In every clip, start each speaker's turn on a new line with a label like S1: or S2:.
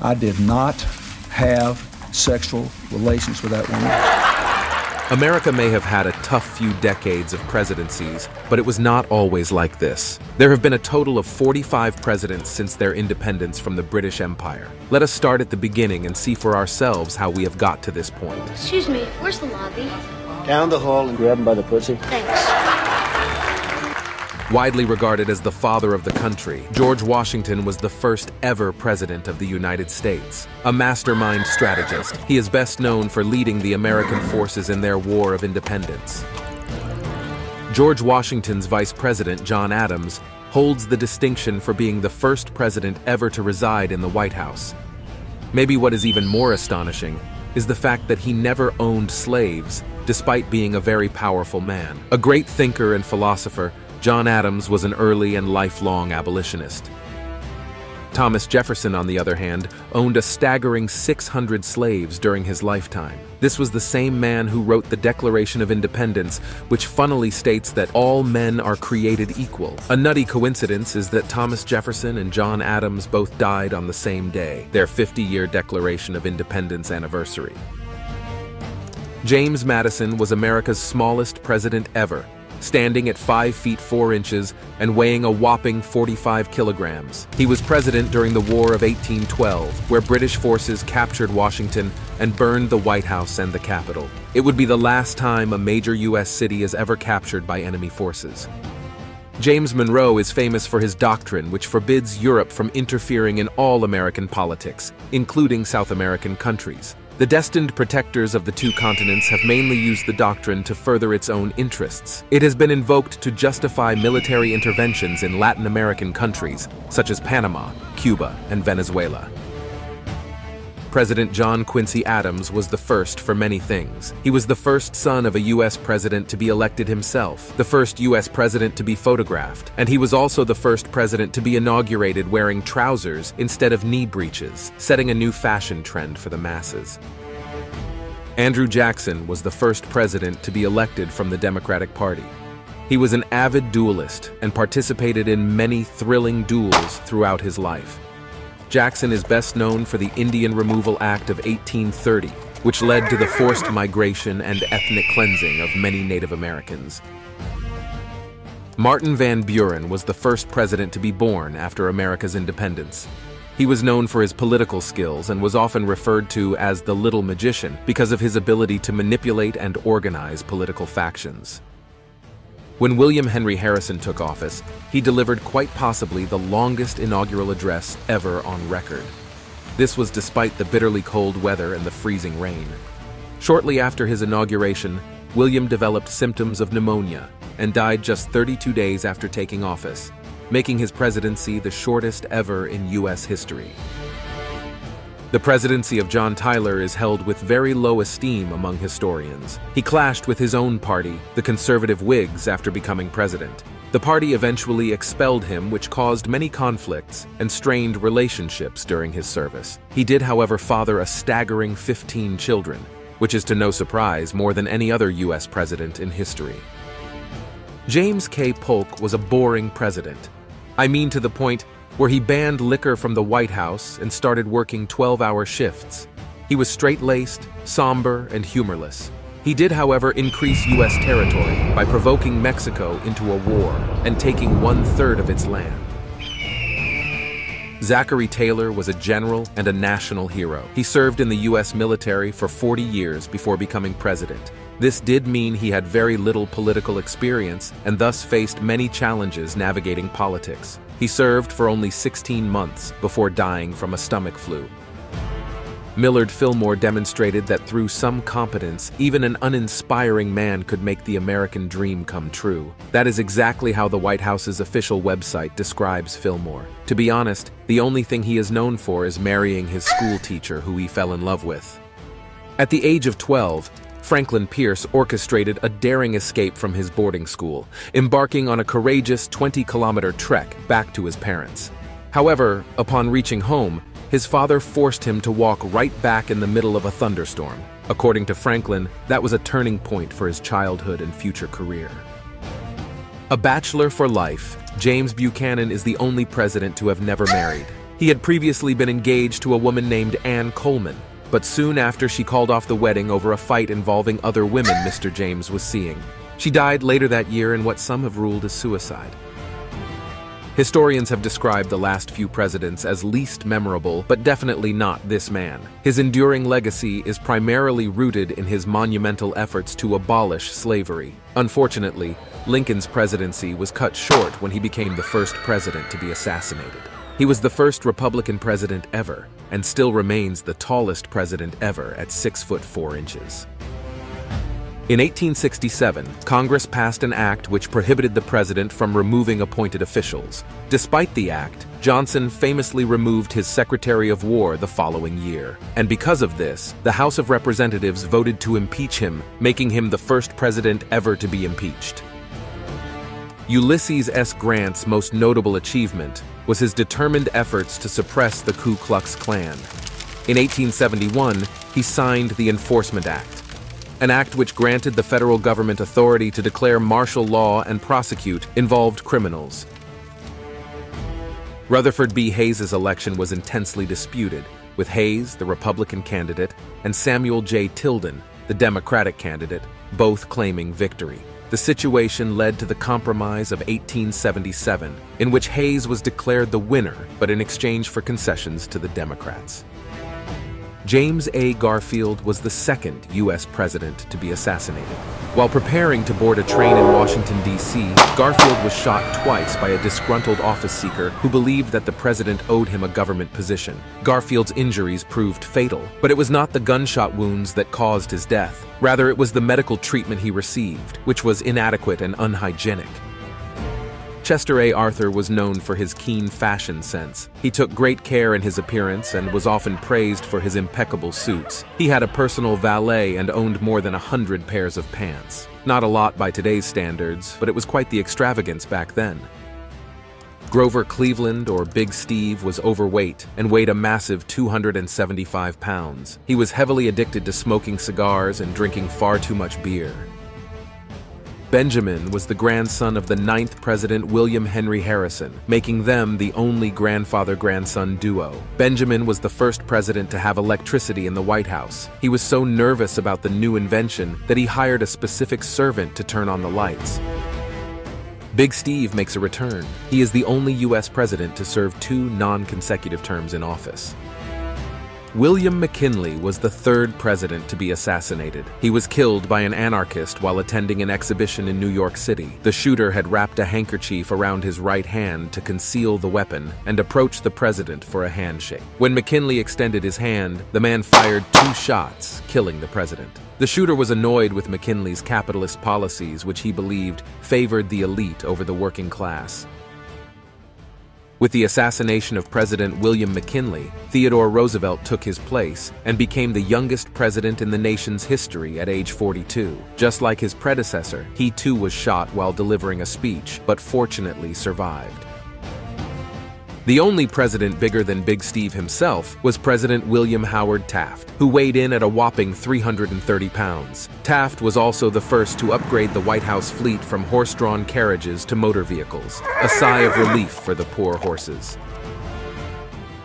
S1: I did not have sexual relations with that woman.
S2: America may have had a tough few decades of presidencies, but it was not always like this. There have been a total of 45 presidents since their independence from the British Empire. Let us start at the beginning and see for ourselves how we have got to this point.
S3: Excuse me, where's the lobby?
S4: Down the hall and grab him by the pussy.
S3: Thanks.
S2: Widely regarded as the father of the country, George Washington was the first ever president of the United States. A mastermind strategist, he is best known for leading the American forces in their War of Independence. George Washington's vice president, John Adams, holds the distinction for being the first president ever to reside in the White House. Maybe what is even more astonishing is the fact that he never owned slaves, despite being a very powerful man. A great thinker and philosopher, John Adams was an early and lifelong abolitionist. Thomas Jefferson, on the other hand, owned a staggering 600 slaves during his lifetime. This was the same man who wrote the Declaration of Independence, which funnily states that all men are created equal. A nutty coincidence is that Thomas Jefferson and John Adams both died on the same day, their 50-year Declaration of Independence anniversary. James Madison was America's smallest president ever, standing at 5 feet 4 inches and weighing a whopping 45 kilograms. He was president during the War of 1812, where British forces captured Washington and burned the White House and the Capitol. It would be the last time a major U.S. city is ever captured by enemy forces. James Monroe is famous for his doctrine which forbids Europe from interfering in all American politics, including South American countries. The destined protectors of the two continents have mainly used the doctrine to further its own interests. It has been invoked to justify military interventions in Latin American countries, such as Panama, Cuba, and Venezuela. President John Quincy Adams was the first for many things. He was the first son of a U.S. president to be elected himself, the first U.S. president to be photographed, and he was also the first president to be inaugurated wearing trousers instead of knee breeches, setting a new fashion trend for the masses. Andrew Jackson was the first president to be elected from the Democratic Party. He was an avid duelist and participated in many thrilling duels throughout his life. Jackson is best known for the Indian Removal Act of 1830, which led to the forced migration and ethnic cleansing of many Native Americans. Martin Van Buren was the first president to be born after America's independence. He was known for his political skills and was often referred to as the Little Magician because of his ability to manipulate and organize political factions. When William Henry Harrison took office, he delivered quite possibly the longest inaugural address ever on record. This was despite the bitterly cold weather and the freezing rain. Shortly after his inauguration, William developed symptoms of pneumonia and died just 32 days after taking office, making his presidency the shortest ever in U.S. history. The presidency of John Tyler is held with very low esteem among historians. He clashed with his own party, the conservative Whigs, after becoming president. The party eventually expelled him, which caused many conflicts and strained relationships during his service. He did, however, father a staggering 15 children, which is to no surprise more than any other U.S. president in history. James K. Polk was a boring president. I mean to the point where he banned liquor from the White House and started working 12-hour shifts. He was straight-laced, somber, and humorless. He did, however, increase U.S. territory by provoking Mexico into a war and taking one-third of its land. Zachary Taylor was a general and a national hero. He served in the U.S. military for 40 years before becoming president. This did mean he had very little political experience and thus faced many challenges navigating politics. He served for only 16 months before dying from a stomach flu. Millard Fillmore demonstrated that through some competence, even an uninspiring man could make the American dream come true. That is exactly how the White House's official website describes Fillmore. To be honest, the only thing he is known for is marrying his school teacher who he fell in love with. At the age of 12, Franklin Pierce orchestrated a daring escape from his boarding school, embarking on a courageous 20-kilometer trek back to his parents. However, upon reaching home, his father forced him to walk right back in the middle of a thunderstorm. According to Franklin, that was a turning point for his childhood and future career. A bachelor for life, James Buchanan is the only president to have never married. He had previously been engaged to a woman named Ann Coleman, but soon after she called off the wedding over a fight involving other women Mr. James was seeing. She died later that year in what some have ruled as suicide. Historians have described the last few presidents as least memorable, but definitely not this man. His enduring legacy is primarily rooted in his monumental efforts to abolish slavery. Unfortunately, Lincoln's presidency was cut short when he became the first president to be assassinated. He was the first Republican president ever, and still remains the tallest president ever at 6 foot 4 inches. In 1867, Congress passed an act which prohibited the president from removing appointed officials. Despite the act, Johnson famously removed his Secretary of War the following year. And because of this, the House of Representatives voted to impeach him, making him the first president ever to be impeached. Ulysses S. Grant's most notable achievement was his determined efforts to suppress the Ku Klux Klan. In 1871, he signed the Enforcement Act, an act which granted the federal government authority to declare martial law and prosecute involved criminals. Rutherford B. Hayes's election was intensely disputed, with Hayes, the Republican candidate, and Samuel J. Tilden, the Democratic candidate, both claiming victory. The situation led to the Compromise of 1877, in which Hayes was declared the winner, but in exchange for concessions to the Democrats. James A. Garfield was the second U.S. president to be assassinated. While preparing to board a train in Washington, D.C., Garfield was shot twice by a disgruntled office seeker who believed that the president owed him a government position. Garfield's injuries proved fatal, but it was not the gunshot wounds that caused his death. Rather, it was the medical treatment he received, which was inadequate and unhygienic. Chester A. Arthur was known for his keen fashion sense. He took great care in his appearance and was often praised for his impeccable suits. He had a personal valet and owned more than a hundred pairs of pants. Not a lot by today's standards, but it was quite the extravagance back then. Grover Cleveland, or Big Steve, was overweight and weighed a massive 275 pounds. He was heavily addicted to smoking cigars and drinking far too much beer. Benjamin was the grandson of the ninth President William Henry Harrison, making them the only grandfather-grandson duo. Benjamin was the first president to have electricity in the White House. He was so nervous about the new invention that he hired a specific servant to turn on the lights. Big Steve makes a return. He is the only U.S. president to serve two non-consecutive terms in office. William McKinley was the third president to be assassinated. He was killed by an anarchist while attending an exhibition in New York City. The shooter had wrapped a handkerchief around his right hand to conceal the weapon and approached the president for a handshake. When McKinley extended his hand, the man fired two shots, killing the president. The shooter was annoyed with McKinley's capitalist policies, which he believed favored the elite over the working class. With the assassination of President William McKinley, Theodore Roosevelt took his place and became the youngest president in the nation's history at age 42. Just like his predecessor, he too was shot while delivering a speech, but fortunately survived. The only president bigger than Big Steve himself was President William Howard Taft, who weighed in at a whopping 330 pounds. Taft was also the first to upgrade the White House fleet from horse-drawn carriages to motor vehicles, a sigh of relief for the poor horses.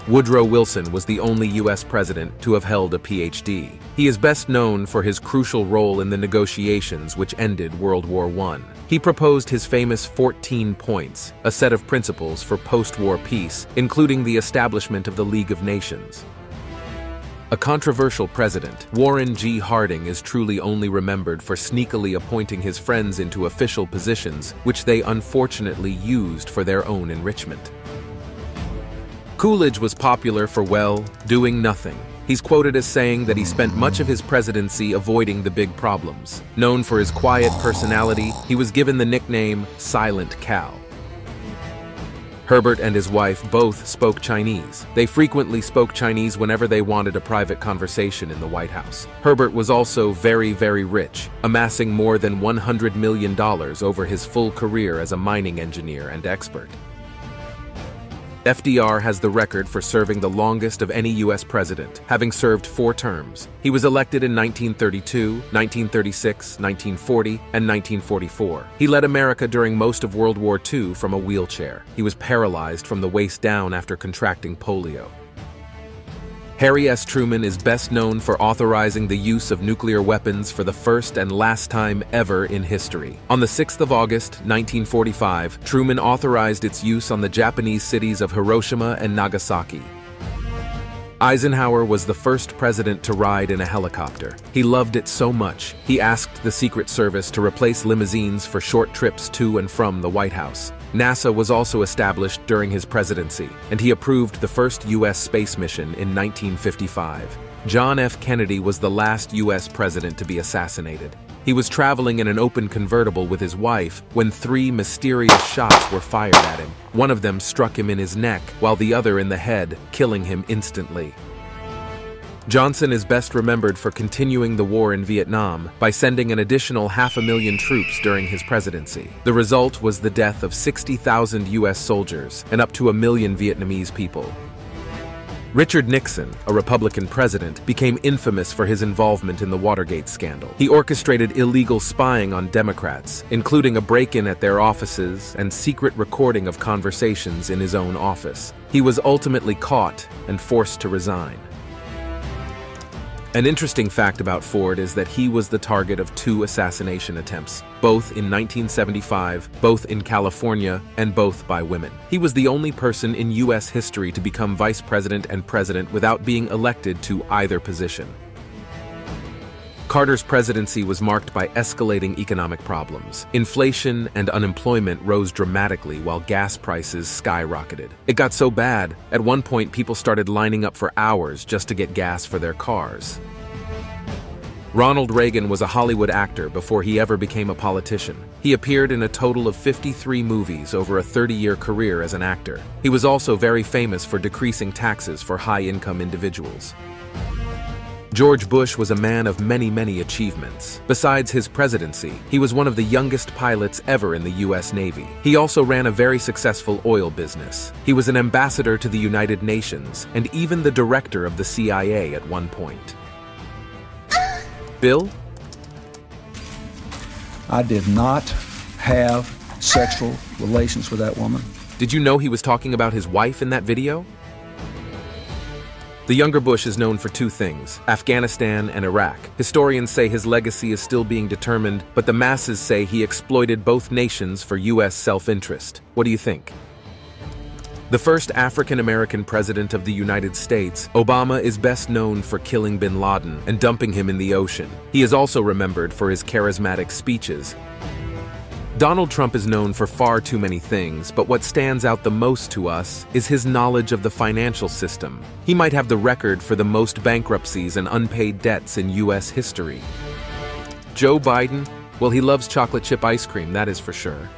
S2: Woodrow Wilson was the only U.S. president to have held a PhD. He is best known for his crucial role in the negotiations which ended World War I. He proposed his famous 14 points, a set of principles for post-war peace, including the establishment of the League of Nations. A controversial president, Warren G. Harding is truly only remembered for sneakily appointing his friends into official positions, which they unfortunately used for their own enrichment. Coolidge was popular for, well, doing nothing. He's quoted as saying that he spent much of his presidency avoiding the big problems. Known for his quiet personality, he was given the nickname Silent Cal. Herbert and his wife both spoke Chinese. They frequently spoke Chinese whenever they wanted a private conversation in the White House. Herbert was also very, very rich, amassing more than $100 million over his full career as a mining engineer and expert. FDR has the record for serving the longest of any U.S. president, having served four terms. He was elected in 1932, 1936, 1940, and 1944. He led America during most of World War II from a wheelchair. He was paralyzed from the waist down after contracting polio. Harry S. Truman is best known for authorizing the use of nuclear weapons for the first and last time ever in history. On the 6th of August, 1945, Truman authorized its use on the Japanese cities of Hiroshima and Nagasaki. Eisenhower was the first president to ride in a helicopter. He loved it so much, he asked the Secret Service to replace limousines for short trips to and from the White House. NASA was also established during his presidency, and he approved the first U.S. space mission in 1955. John F. Kennedy was the last U.S. president to be assassinated. He was traveling in an open convertible with his wife when three mysterious shots were fired at him. One of them struck him in his neck, while the other in the head, killing him instantly. Johnson is best remembered for continuing the war in Vietnam by sending an additional half a million troops during his presidency. The result was the death of 60,000 U.S. soldiers and up to a million Vietnamese people. Richard Nixon, a Republican president, became infamous for his involvement in the Watergate scandal. He orchestrated illegal spying on Democrats, including a break-in at their offices and secret recording of conversations in his own office. He was ultimately caught and forced to resign. An interesting fact about Ford is that he was the target of two assassination attempts, both in 1975, both in California, and both by women. He was the only person in U.S. history to become vice president and president without being elected to either position. Carter's presidency was marked by escalating economic problems. Inflation and unemployment rose dramatically while gas prices skyrocketed. It got so bad, at one point people started lining up for hours just to get gas for their cars. Ronald Reagan was a Hollywood actor before he ever became a politician. He appeared in a total of 53 movies over a 30-year career as an actor. He was also very famous for decreasing taxes for high-income individuals. George Bush was a man of many, many achievements. Besides his presidency, he was one of the youngest pilots ever in the U.S. Navy. He also ran a very successful oil business. He was an ambassador to the United Nations and even the director of the CIA at one point. Bill?
S1: I did not have sexual relations with that woman.
S2: Did you know he was talking about his wife in that video? The younger Bush is known for two things Afghanistan and Iraq. Historians say his legacy is still being determined, but the masses say he exploited both nations for U.S. self interest. What do you think? The first African American president of the United States, Obama is best known for killing bin Laden and dumping him in the ocean. He is also remembered for his charismatic speeches. Donald Trump is known for far too many things, but what stands out the most to us is his knowledge of the financial system. He might have the record for the most bankruptcies and unpaid debts in U.S. history. Joe Biden, well, he loves chocolate chip ice cream, that is for sure.